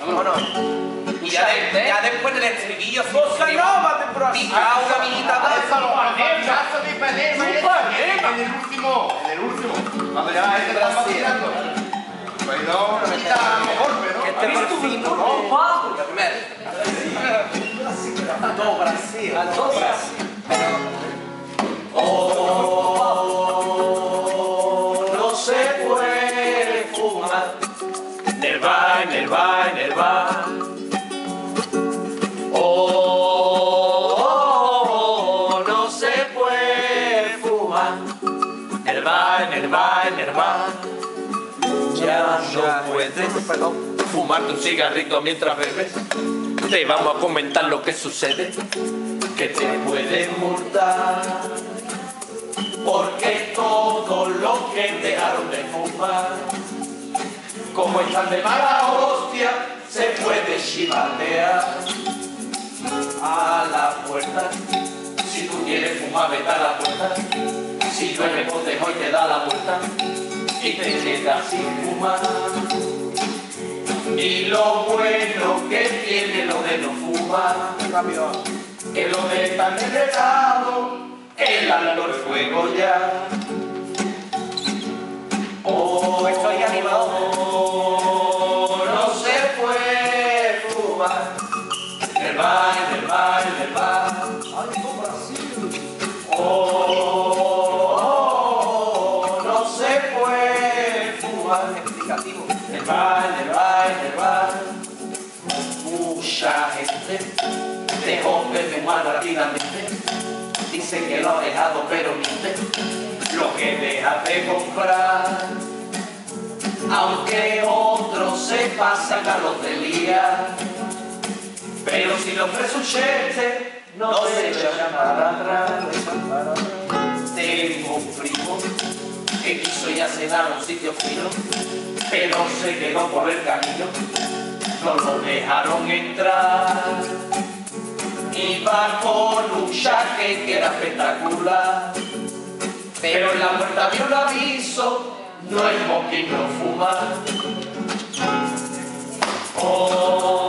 Vámonos. Y ya, de- ya después del estribillo, una más. De Ipanema, Un eso, Ipanema. En el último, en el último. Cuando ya la gente está vacilando. No, una mitad golpe, ¿no? Este. La primera. Brasil. Brasil. Bar, en el bar, en el bar. Ya no puedes fumarte un cigarrito mientras bebes. Te vamos a comentar lo que sucede, que te pueden multar. Porque todos los que dejaron de fumar, como están de mala hostia, se puede chivatear a la puerta. Si tú quieres fumar, vete a la puerta. Si llueve, ponte hoy te da la vuelta y te quedas sin fumar. Y lo bueno que tiene lo de no fumar que lo de tan enredado, el alto el fuego ya. Oh, Estoy animado. Mucha gente dejó de fumar rápidamente. Dicen que lo ha dejado, pero miente. Lo que deja de comprar. Aunque otros se pasan a lotería. Pero si le ofrece cheque, no, se echa para atrás. Quiso ir a cenar a un sitio fino, pero se quedó por el camino, no lo dejaron entrar. Iba con un jaque que era espectacular, pero en la puerta vio un aviso, no hay moquín, no fuma. Oh,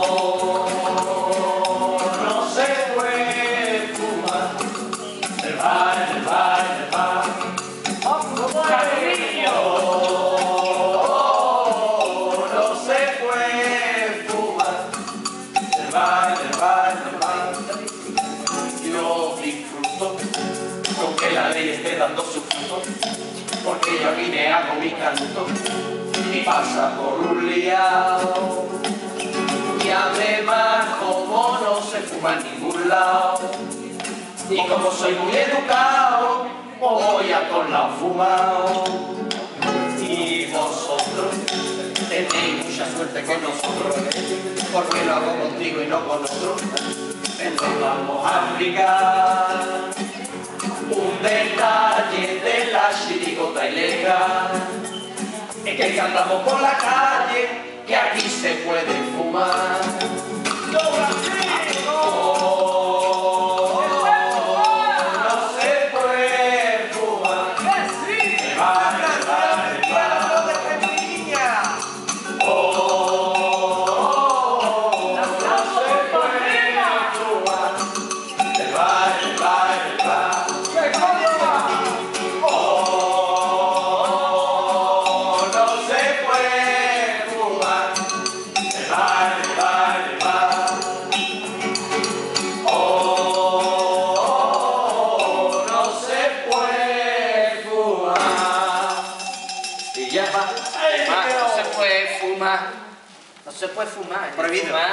mi canto y pasa por un liado. Y además, como no se fuma en ningún lado, y como soy muy educado, voy a todos lados fumado. Y vosotros tenéis mucha suerte con nosotros, porque lo hago contigo y no con otro. Entonces vamos a explicar que cantamos por la calle, que aquí se puede fumar. No se puede fumar. Prohibido. Fumar